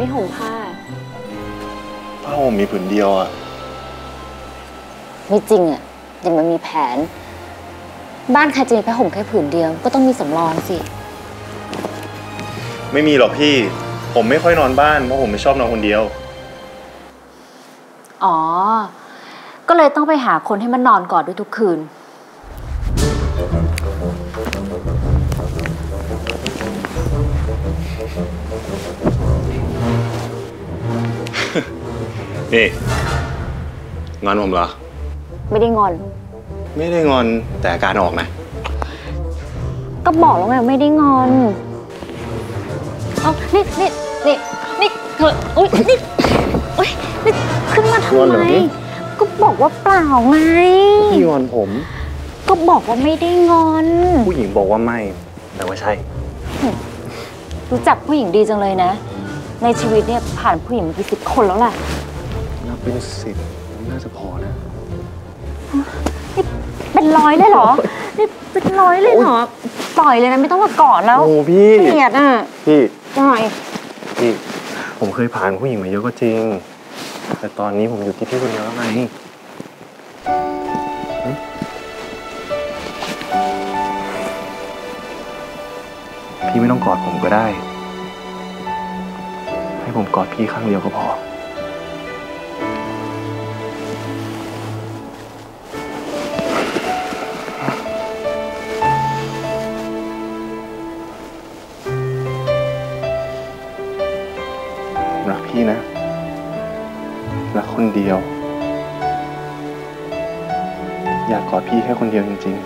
ำไมไม่ห่มผ้าผ้าห่มมีผืนเดียวอะไม่จริงอะยังมันมีแผน บ้านใครจะมีผ้าห่มแค่ผืนเดียว ก็ต้องมีสำรองสิ ไม่มีหรอกพี่ ผมไม่ค่อยนอนบ้านเพราะผมไม่ชอบนอนคนเดียว อ๋อ ก็เลยต้องไปหาคนให้มันนอนกอดด้วยทุกคืน นี่ งอนผมเหรอ ไม่ได้งอน ไม่ได้งอนแต่อาการออกนะ ก็บอกแล้วไงไม่ได้งอนเอานี่นี่นี่นี่เธออุ้ยนี่อุ้ยนี่ขึ้นมาทำงอนเหรไมอนี่ ก็บอกว่าเปล่าไง พี่งอนผม ก็บอกว่าไม่ได้งอน ผู้หญิงบอกว่าไม่ แต่ว่าใช่ รู้จักผู้หญิงดีจังเลยนะ ในชีวิตเนี่ยผ่านผู้หญิงมากี่สิบคนแล้วแหละ นับเป็นสิบน่าจะพอนะ นี่เป็นร้อยเลยเหรอ นี่เป็นร้อยเลยเหรอ ปล่อยเลยนะ ไม่ต้องมากอดแล้วโอ้พี่เกลียดอะ พี่ปล่อยพี่ผมเคยผ่านผู้หญิงมาเยอะก็จริง แต่ตอนนี้ผมอยู่ที่พี่คนเดียวแล้วไงหึพี่ไม่ต้องกอดผมก็ได้ ให้ผมกอดพี่ข้างเดียวก็พอ รักพี่นะ รักคนเดียว อยากกอดพี่แค่คนเดียวจริง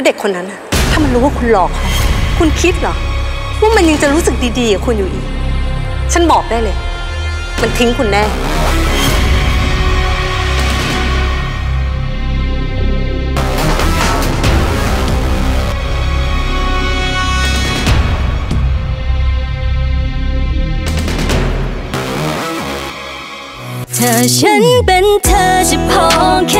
แล้วเด็กคนนั้นน่ะถ้ามันรู้ว่าคุณหลอกเขาคุณคิดเหรอว่ามันยังจะรู้สึกดีๆกับคุณอยู่อีก ฉันบอกได้เลย มันทิ้งคุณแน่เธอฉันเป็นเธอเฉพาะแค่